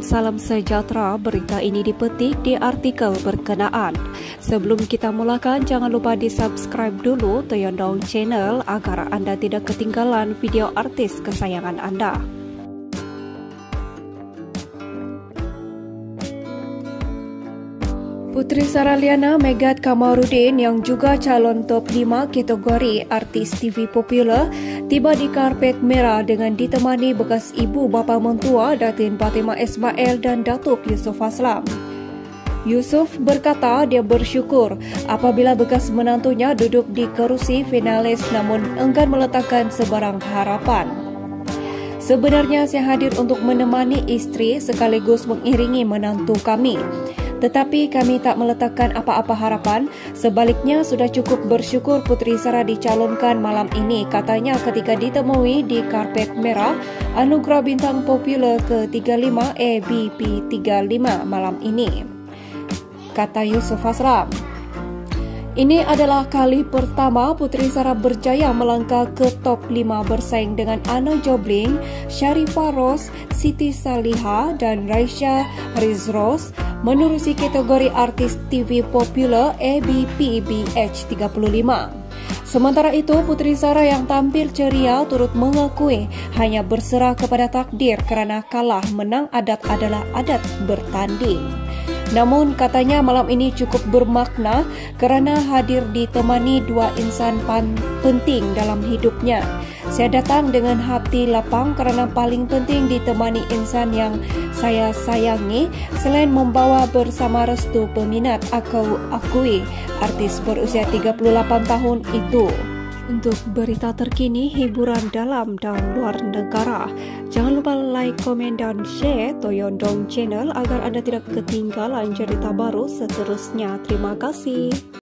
salam sejahtera. Berita ini dipetik di artikel berkenaan. Sebelum kita mulakan, jangan lupa di subscribe dulu Toyondong Channel agar anda tidak ketinggalan video artis kesayangan anda. Putri Saraliana Megat Kamarudin yang juga calon top 5 kategori artis TV popular tiba di karpet merah dengan ditemani bekas ibu bapa mentua Datin Fatimah Ismail dan Datuk Yusuf Aslam. Yusuf berkata dia bersyukur apabila bekas menantunya duduk di kerusi finalis namun enggan meletakkan sebarang harapan. Sebenarnya saya hadir untuk menemani istri sekaligus mengiringi menantu kami. Tetapi kami tak meletakkan apa-apa harapan. Sebaliknya sudah cukup bersyukur Putri Sarah dicalonkan malam ini. Katanya ketika ditemui di karpet merah Anugerah Bintang Popular ke-35 ABP 35 malam ini. Kata Yusuf Asram. Ini adalah kali pertama Putri Sarah berjaya melangkah ke top 5 bersaing dengan Anna Jobling, Sharifah Ros, Siti Saliha dan Raisha Rizros menerusi kategori artis TV popular ABPBH 35. Sementara itu, Putri Sarah yang tampil ceria turut mengakui hanya berserah kepada takdir kerana kalah menang adat adalah adat bertanding. Namun katanya malam ini cukup bermakna kerana hadir ditemani dua insan penting dalam hidupnya. Saya datang dengan hati lapang kerana paling penting ditemani insan yang saya sayangi selain membawa bersama restu peminat aku akui artis berusia 38 tahun itu. Untuk berita terkini, hiburan dalam dan luar negara, jangan lupa like, komen dan share Toyondong Channel agar anda tidak ketinggalan cerita baru seterusnya. Terima kasih.